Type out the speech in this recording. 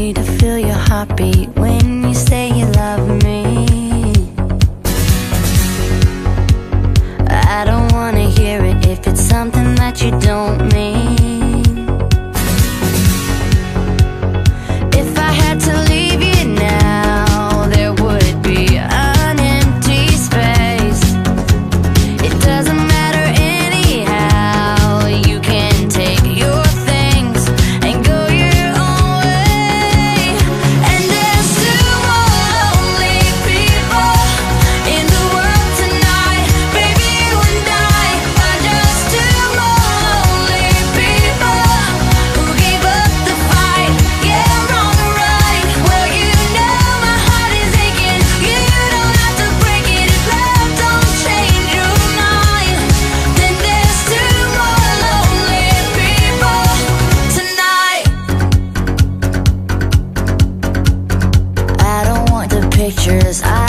me to feel your heartbeat when pictures. I